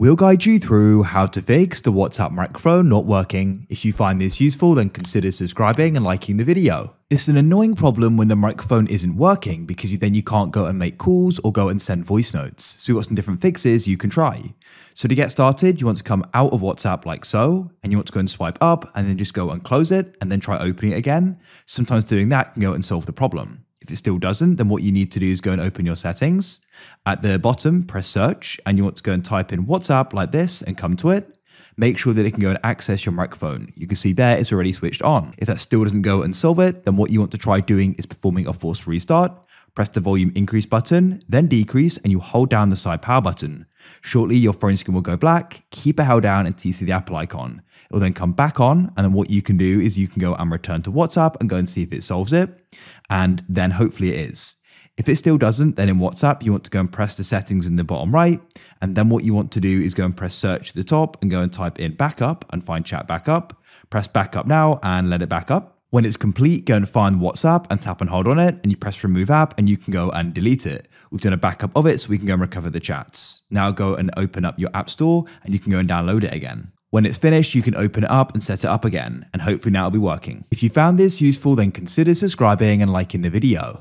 We'll guide you through how to fix the WhatsApp microphone not working. If you find this useful, then consider subscribing and liking the video. It's an annoying problem when the microphone isn't working because then you can't go and make calls or go and send voice notes. So we've got some different fixes you can try. So to get started, you want to come out of WhatsApp like so, and you want to go and swipe up and then just go and close it and then try opening it again. Sometimes doing that can go and solve the problem. If it still doesn't, then what you need to do is go and open your settings. At the bottom, press search, and you want to go and type in WhatsApp like this and come to it. Make sure that it can go and access your microphone. You can see there it's already switched on. If that still doesn't go and solve it, then what you want to try doing is performing a forced restart. Press the volume increase button, then decrease, and you hold down the side power button. Shortly, your phone screen will go black. Keep it held down until you see the Apple icon. It will then come back on, and then what you can do is you can go and return to WhatsApp and go and see if it solves it, and then hopefully it is. If it still doesn't, then in WhatsApp, you want to go and press the settings in the bottom right. And then what you want to do is go and press search at the top and go and type in backup and find chat backup. Press backup now and let it back up. When it's complete, go and find WhatsApp and tap and hold on it and you press remove app and you can go and delete it. We've done a backup of it so we can go and recover the chats. Now go and open up your app store and you can go and download it again. When it's finished, you can open it up and set it up again, and hopefully now it'll be working. If you found this useful, then consider subscribing and liking the video.